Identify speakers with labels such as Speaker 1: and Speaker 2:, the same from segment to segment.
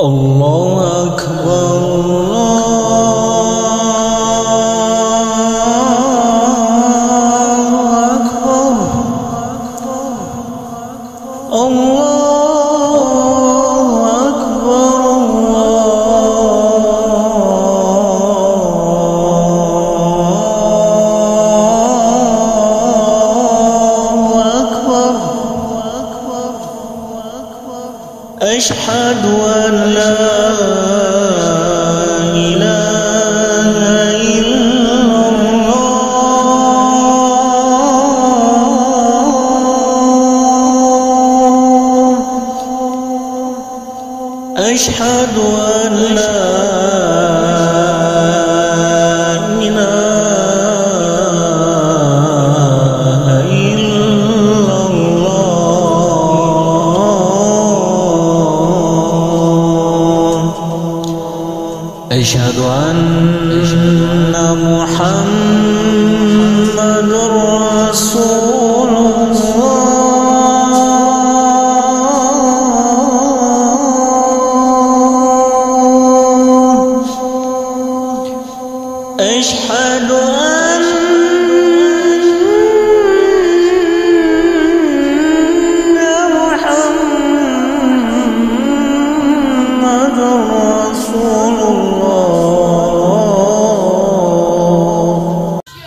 Speaker 1: الله أكبر أشهد أن لا إله إلا الله. أشهد أن لا أشهد أن محمد رسول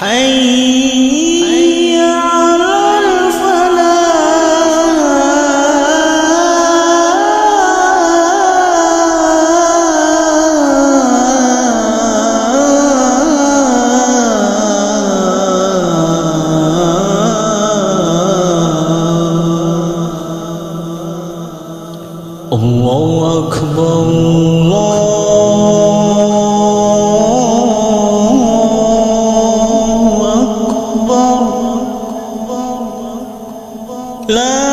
Speaker 1: حي لا